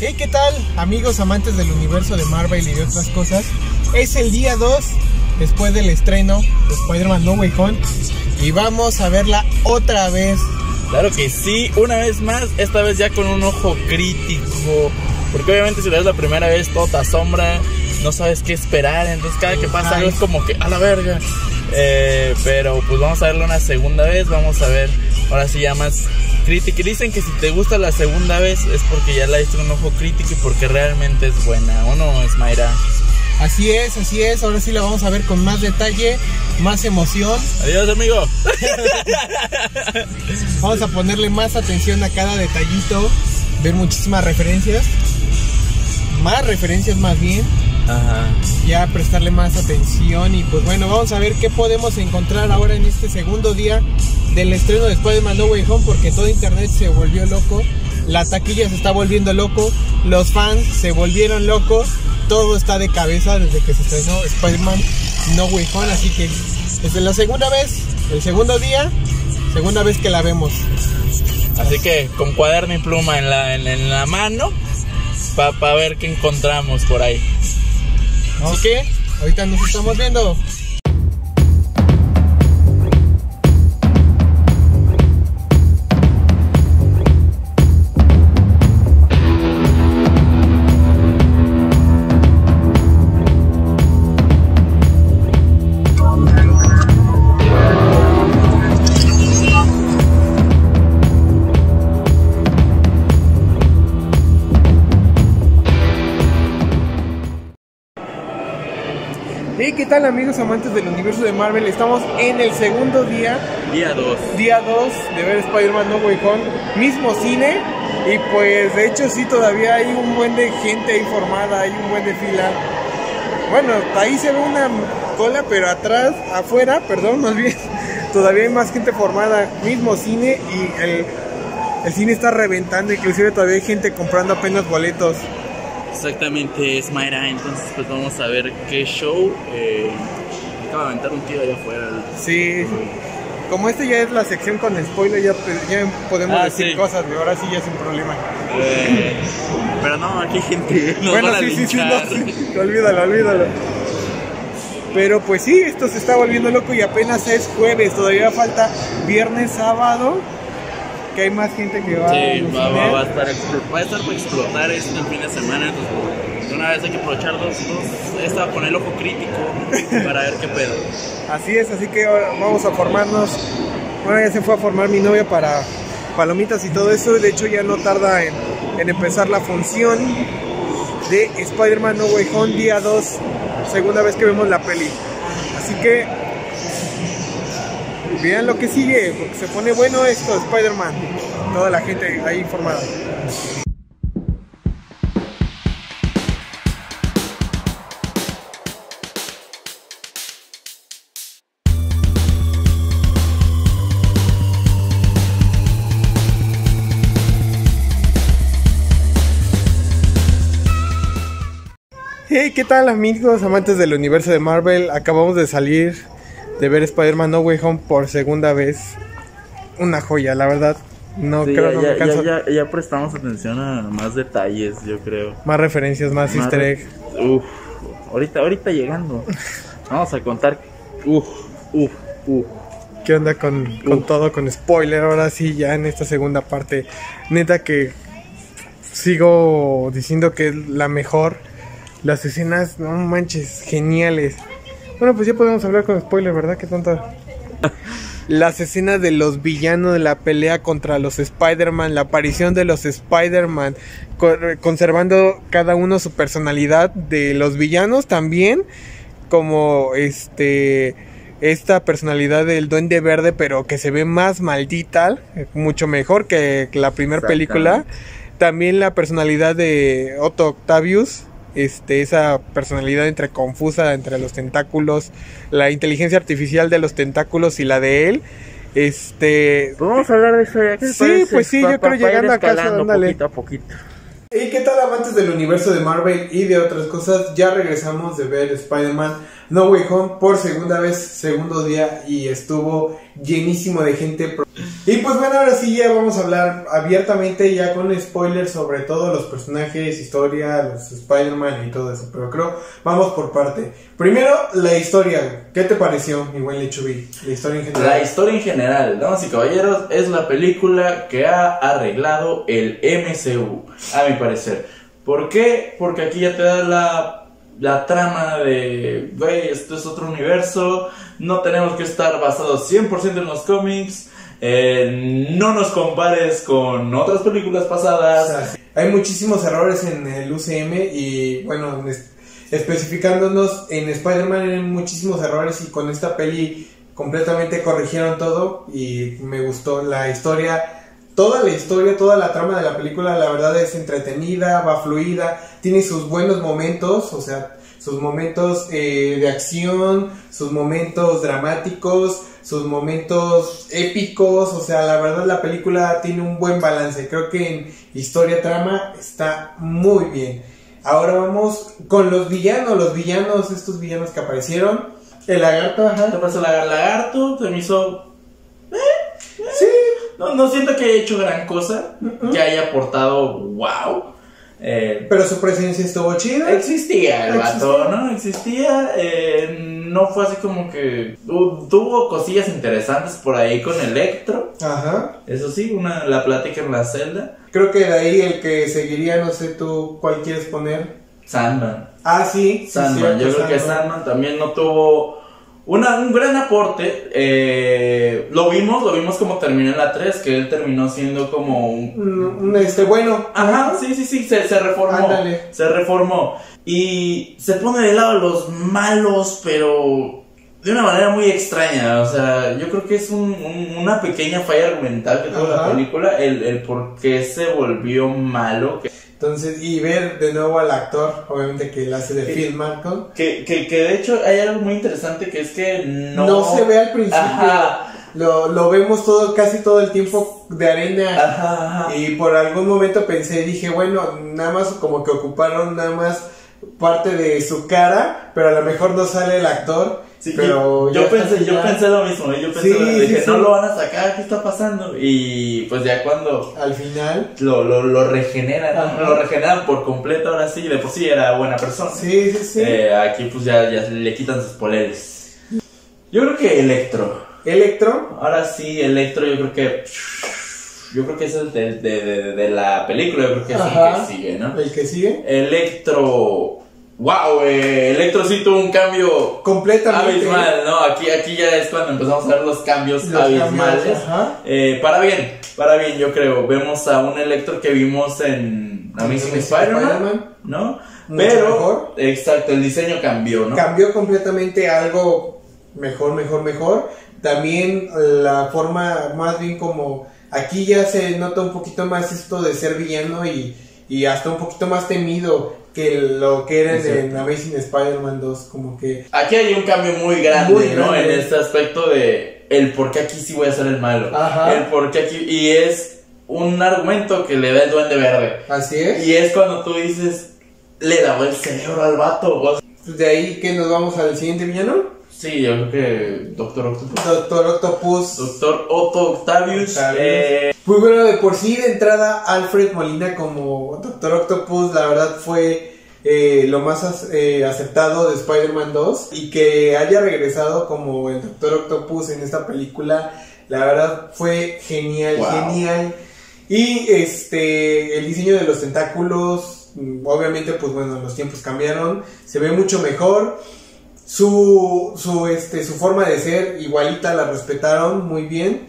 Hey, ¿qué tal, amigos amantes del universo de Marvel y de otras cosas? Es el día 2 después del estreno de Spider-Man No Way Home y vamos a verla otra vez. Claro que sí, una vez más, esta vez ya con un ojo crítico. Porque obviamente si la ves la primera vez todo te asombra, no sabes qué esperar, entonces cada que pasa algo es como que a la verga. Eh, pero pues vamos a verla una segunda vez, vamos a ver ahora sí ya más crítica. Dicen que si te gusta la segunda vez es porque ya la diste un ojo crítico y porque realmente es buena, ¿o no, Esmaira? Así es, así es. Ahora sí la vamos a ver con más detalle, más emoción. Adiós, amigo. vamos a ponerle más atención a cada detallito, ver muchísimas referencias, más referencias más bien. Ajá. Ya prestarle más atención y pues bueno, vamos a ver qué podemos encontrar ahora en este segundo día del estreno de Spider-Man No Way Home porque todo internet se volvió loco, la taquilla se está volviendo loco, los fans se volvieron locos, todo está de cabeza desde que se estrenó Spider-Man No Way Home, así que desde la segunda vez, el segundo día, segunda vez que la vemos. Así que con cuaderno y pluma en la, en, la mano para ver qué encontramos por ahí. Así que ahorita nos estamos viendo. Tal amigos amantes del universo de Marvel? Estamos en el segundo día. Día 2. Día 2 de ver Spider-Man No Way Home. Mismo cine. Y pues de hecho sí todavía hay un buen de gente ahí formada, hay un buen de fila. Bueno, ahí se ve una cola, pero atrás, afuera, perdón, más bien, todavía hay más gente formada. Mismo cine y el, el cine está reventando, inclusive todavía hay gente comprando apenas boletos. Exactamente, es Mayra, entonces pues vamos a ver qué show. Eh, acaba de aventar un tiro allá afuera. Sí, como este ya es la sección con spoiler, ya, podemos ah, decir cosas, y ahora sí ya es un problema. Eh, pero no, aquí hay gente. bueno, sí, sí, sí, no, olvídalo, olvídalo. Pero pues sí, esto se está volviendo loco y apenas es jueves, todavía falta viernes, sábado que hay más gente que va sí, va, va, va, a estar, va a estar por explotar este fin de semana, entonces de una vez hay que aprovechar dos, dos esta con el ojo crítico para ver qué pedo. Así es, así que vamos a formarnos. Bueno, ya se fue a formar mi novia para palomitas y todo eso, de hecho ya no tarda en, en empezar la función de Spider-Man No Way Home día 2, segunda vez que vemos la peli. Así que vean lo que sigue, porque se pone bueno esto, Spider-Man. Toda la gente ahí informada. Hey, ¿qué tal amigos amantes del universo de Marvel? Acabamos de salir de ver Spider-Man No Way Home por segunda vez. Una joya, la verdad. No creo ya, no me Ya, ya, prestamos atención a más detalles, yo creo. Más referencias, más, easter egg. Uf, ahorita, ahorita llegando. Vamos a contar. Uf, uf, uf. ¿Qué onda con, con todo, con spoiler? Ahora sí, ya en esta segunda parte. Neta que sigo diciendo que es la mejor. Las escenas, no manches, geniales. Bueno, pues ya podemos hablar con spoiler, ¿verdad? Qué tonta. Las escenas de los villanos de la pelea contra los Spider-Man, la aparición de los Spider-Man, conservando cada uno su personalidad de los villanos también, como este esta personalidad del Duende Verde, pero que se ve más maldita, mucho mejor que la primera película. También la personalidad de Otto Octavius, este, esa personalidad entre confusa entre los tentáculos, la inteligencia artificial de los tentáculos y la de él. Este. Pues vamos a hablar de eso ya. Sí, pues sí, yo creo llegando a casa, Poquito a poquito. ¿Y qué tal amantes del universo de Marvel y de otras cosas? Ya regresamos de ver Spider-Man No Way Home por segunda vez, segundo día y estuvo llenísimo de gente. Y pues bueno, ahora sí ya vamos a hablar abiertamente ya con spoilers sobre todos los personajes, historia, los Spider-Man y todo eso. Pero creo, vamos por parte. Primero, la historia. ¿Qué te pareció, mi buen Lechubi? La historia en general. La historia en general, damas y caballeros, es la película que ha arreglado el MCU, a mi parecer. ¿Por qué? Porque aquí ya te da la, la trama de, güey, esto es otro universo, no tenemos que estar basados 100% en los cómics, eh, no nos compares con otras películas pasadas. hay muchísimos errores en el UCM y bueno, es- especificándonos en Spider-Man hay muchísimos errores y con esta peli completamente corrigieron todo y me gustó la historia. Toda la historia, toda la trama de la película, la verdad es entretenida, va fluida, tiene sus buenos momentos, o sea, sus momentos eh, de acción, sus momentos dramáticos, sus momentos épicos, o sea, la verdad la película tiene un buen balance, creo que en historia trama está muy bien. Ahora vamos con los villanos, los villanos, estos villanos que aparecieron, el lagarto, ¿Te ajá, parece la lagarto? ¿Te me hizo No, no siento que haya hecho gran cosa, que haya aportado wow. Eh, pero su presencia estuvo chida. existía el vato, ¿no? Existía. eh, no fue así como que. tu- tuvo cosillas interesantes por ahí con Electro. Ajá. Eso sí, una, la plática en la celda. Creo que de ahí el que seguiría, no sé tú cuál quieres poner. Sandman. Ah, sí. sí, Sandman. cierto, Yo creo que Sandman también no tuvo. Una, un gran aporte, eh, lo vimos, lo vimos como terminó en la 3, que él terminó siendo como un este, bueno. Ajá, sí, sí, sí, se, se reformó. Ándale. Se reformó. Y se pone de lado a los malos, pero de una manera muy extraña. O sea, yo creo que es un- un- una pequeña falla argumental que tuvo la película, el, el por qué se volvió malo. Que, Entonces, y ver de nuevo al actor, obviamente que él hace de Sí. Phil Malcolm. que, que, que de hecho hay algo muy interesante que es que no, No, se ve al principio. Ajá, Lo, lo vemos todo, casi todo el tiempo de arena. ajá, ajá. Y por algún momento pensé, dije, bueno, nada más como que ocuparon nada más parte de su cara, pero a lo mejor no sale el actor. Sí, pero yo, pensé, yo ya- pensé lo mismo, yo pensé, Sí, lo dije, no lo van a sacar, ¿qué está pasando? Y pues ya cuando Al final. lo, lo, lo regeneran, lo regeneran por completo, ahora sí, de por sí era buena persona. Sí, sí, sí. Eh, aquí pues ya, ya le quitan sus poderes. Yo creo que Electro, Electro. ahora sí, Electro yo creo que... Yo creo que es el de, de, de- de la película, yo creo que es Ajá. el que sigue, ¿no? El que sigue. Electro... ¡Wow! eh, Electro sí tuvo un cambio Completamente. abismal, ¿no? Aquí, aquí ya es cuando empezamos a ver los cambios Los abismales. cambios. Eh, para bien, para bien, yo creo. Vemos a un Electro que vimos en Amazing Spider-Man. ¿no? Mucho Pero, mejor. exacto, el diseño cambió, ¿no? Cambió completamente algo mejor, mejor, mejor. También la forma, más bien como aquí ya se nota un poquito más esto de ser villano y, y hasta un poquito más temido que lo que era en. Amazing Spider-Man 2. Como que Aquí hay un cambio muy grande, Muy ¿no? En este aspecto de el por qué aquí sí voy a ser el malo. Ajá. El por qué aquí. Y es un argumento que le da el duende verde. así es. Y es cuando tú dices, le lavó el cerebro al vato. o sea, De ahí que nos vamos al siguiente villano. Sí, yo creo que Doctor Octopus. Doctor Octopus. Doctor Otto Octavius. Octavius. eh, Pues bueno, de por sí de entrada Alfred Molina como Doctor Octopus, la verdad fue eh, lo más eh, aceptado de Spider-Man 2 y que haya regresado como el Doctor Octopus en esta película, la verdad fue genial, Wow. genial. Y este, el diseño de los tentáculos, mm, obviamente pues bueno, los tiempos cambiaron, se ve mucho mejor. Su, su, este, su forma de ser, igualita, la respetaron muy bien.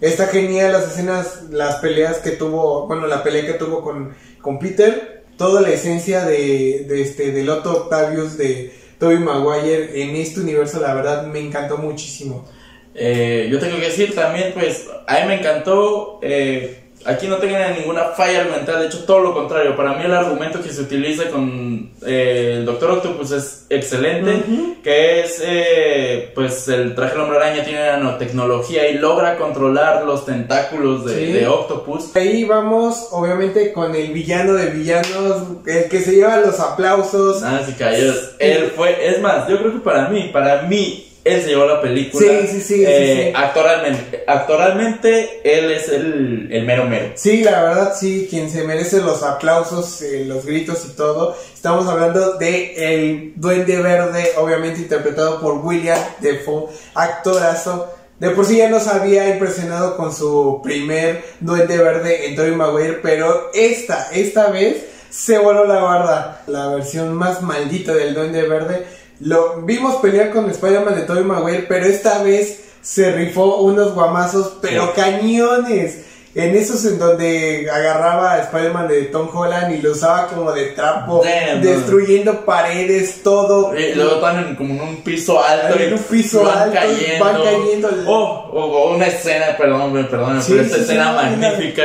Está genial las escenas, las peleas que tuvo, bueno, la pelea que tuvo con, con Peter, toda la esencia de, de este, del Otto Octavius de Tobey Maguire en este universo, la verdad me encantó muchísimo. eh, yo tengo que decir también, pues, a mí me encantó. eh, aquí no tengan ninguna falla argumental, de hecho, todo lo contrario. Para mí, el argumento que se utiliza con eh, el Doctor Octopus es excelente. Que es, eh, pues, el traje del hombre araña tiene nanotecnología y logra controlar los tentáculos de, Sí. de Octopus. Ahí vamos, obviamente, con el villano de villanos, el que se lleva los aplausos. Ah, sí, caballeros. Él fue, es más, yo creo que para mí, para mí, él se llevó la película. Sí, sí, sí, Eh, sí, sí. Actualmente, actualmente, él es el, el mero mero. Sí, la verdad sí, quien se merece los aplausos, eh, los gritos y todo. Estamos hablando de el Duende Verde, obviamente interpretado por William Defoe, actorazo. De por sí ya nos había impresionado con su primer Duende Verde en Tobey Maguire, pero esta, esta vez se voló la barda. La versión más maldita del Duende Verde. Lo vimos pelear con Spider-Man de Tobey Maguire, pero esta vez se rifó unos guamazos, pero cañones. En esos en donde agarraba a Spider-Man de Tom Holland y lo usaba como de trapo, Damn, destruyendo paredes, todo. Y luego están en, como en un piso alto En un piso van alto, cayendo. van cayendo. Oh, oh, una escena, perdón, perdón, Sí, pero esta sí, sí, escena una- magnífica.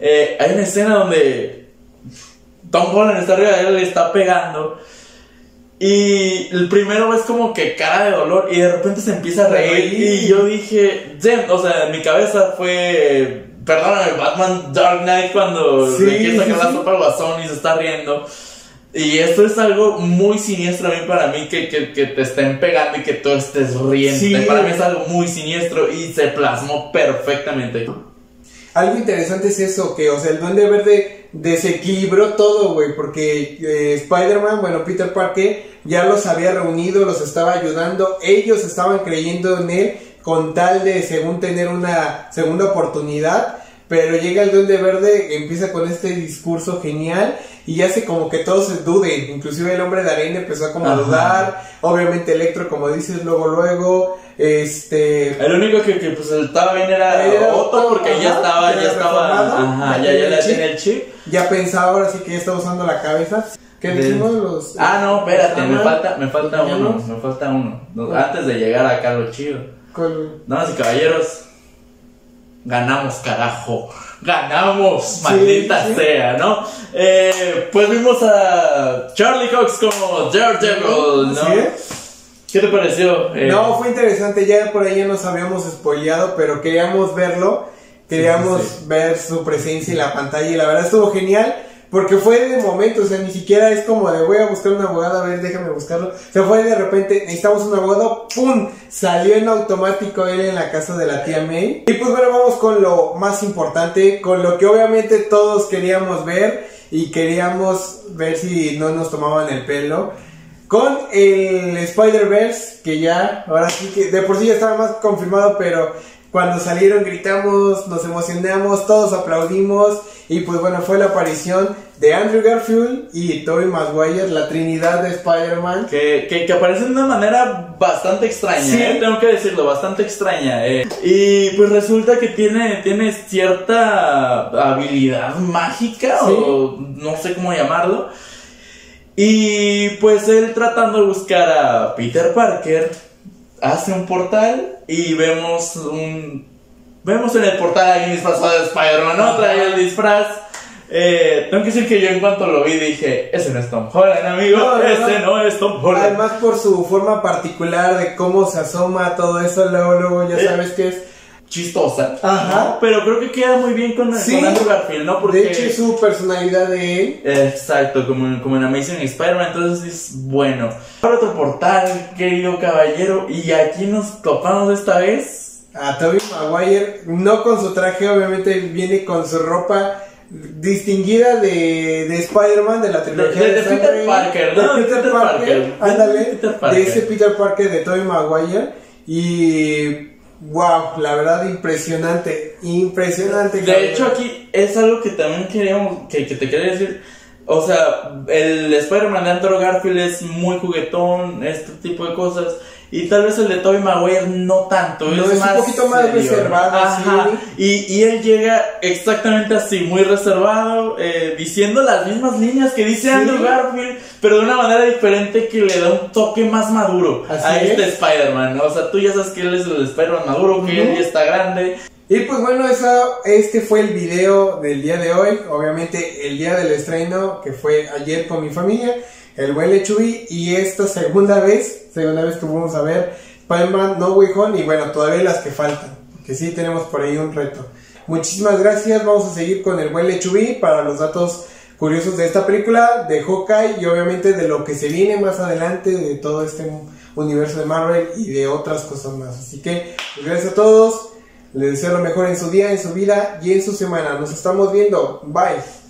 Eh, hay una escena donde Tom Holland está arriba de él, le está pegando. Y el primero es como que cara de dolor y de repente se empieza a reír. Reír. Y yo dije, "Damn", o sea, en mi cabeza fue, perdóname, Batman Dark Knight cuando Sí, le quiere sacar sí, la sí. sopa al guasón y se está riendo. Y esto es algo muy siniestro a mí para mí, que, que, que te estén pegando y que tú estés riendo. Sí. Para mí es algo muy siniestro y se plasmó perfectamente. Algo interesante es eso, que, o sea, el Duende Verde desequilibró todo, güey, porque eh, Spider-Man, bueno, Peter Parker ya los había reunido, los estaba ayudando, ellos estaban creyendo en él con tal de, según tener una segunda oportunidad, pero llega el Duende Verde, empieza con este discurso genial y hace como que todos se duden, inclusive el hombre de arena empezó a como a dudar, obviamente Electro, como dices, luego, luego, este... El único que, que pues estaba bien era Era Otto porque ya estaba, ya estaba, ajá, ya ya, ya, tenía el chip. Ya pensaba ahora sí que ya está usando la cabeza. ¿Qué De- decimos los? Ah, no, espérate, me falta, me falta ¿Los uno, me falta uno. No, Antes de llegar acá a lo chido. Con- Damas y caballeros, ganamos, carajo. Ganamos, maldita sí. sea, ¿no? Eh, pues vimos a Charlie Cox como Daredevil, ¿no? ¿Sí? ¿Qué te pareció? Eh, No, fue interesante. Ya por ahí ya nos habíamos spoileado, pero queríamos verlo. Queríamos ver su presencia en la pantalla y la verdad estuvo genial. Porque fue de momento, o sea, ni siquiera es como de voy a buscar un abogado, a ver, déjame buscarlo. Se fue de repente, necesitamos un abogado, ¡pum! Salió en automático él en la casa de la tía May. Y pues bueno, vamos con lo más importante, con lo que obviamente todos queríamos ver y queríamos ver si no nos tomaban el pelo. Con el Spider-Verse, que ya, ahora sí que de por sí ya estaba más confirmado, pero cuando salieron gritamos, nos emocionamos, todos aplaudimos. Y pues bueno, fue la aparición de Andrew Garfield y Tobey Maguire, la trinidad de Spider-Man. Que, que, que aparece de una manera bastante extraña, Sí. ¿eh? tengo que decirlo, bastante extraña. eh. Y pues resulta que tiene, tiene cierta habilidad mágica, Sí. o no sé cómo llamarlo. Y pues él tratando de buscar a Peter Parker, hace un portal y vemos un... Vemos en el portal a alguien disfrazado de Spider-Man, ¿no? Trae el disfraz. Eh, tengo que decir que yo en cuanto lo vi dije, ese no es Tom Holland, amigo, No, no, ese no. no es Tom Holland. Además por su forma particular de cómo se asoma todo eso, luego, luego ya sabes que es... chistosa. Ajá. Pero creo que queda muy bien con, Sí. con Andrew Garfield, ¿no? Porque. De hecho es su personalidad de él. Exacto, como, en- como en Amazing Spider-Man, entonces es bueno. Ahora otro portal, querido caballero, y aquí nos topamos esta vez. A Tobey Maguire, no con su traje, obviamente viene con su ropa distinguida de, de Spider-Man, de la trilogía De- de Sam Peter Parker, de ¿no? Peter, Peter Parker, Parker. ándale, Peter Parker. de ese Peter Parker de Tobey Maguire y wow, la verdad impresionante, impresionante. De cabrón. hecho, aquí es algo que también queríamos, que, que te quería decir. O sea, el Spider-Man de Andrew Garfield es muy juguetón, este tipo de cosas. Y tal vez el de Tobey Maguire no tanto, No, es, es un más poquito más serio. reservado, Ajá. sí. Y, y él llega exactamente así, muy reservado, eh, diciendo las mismas líneas que dice Sí. Andrew Garfield, pero de una manera diferente que le da un toque más maduro Así a este es. Spider-Man. O sea, tú ya sabes que él es el Spider-Man maduro, que él ya está grande. Y pues bueno, eso, este fue el video del día de hoy. Obviamente el día del estreno, que fue ayer con mi familia, el buen Lechuy. Y esta segunda vez, segunda vez que vamos a ver Spider-Man No Way. Y bueno, todavía las que faltan, que sí tenemos por ahí un reto. Muchísimas gracias, vamos a seguir con el buen Lechuy para los datos curiosos de esta película, de Hawkeye y obviamente de lo que se viene más adelante, de todo este universo de Marvel y de otras cosas más. Así que, pues, gracias a todos. Les deseo lo mejor en su día, en su vida y en su semana. Nos estamos viendo. Bye.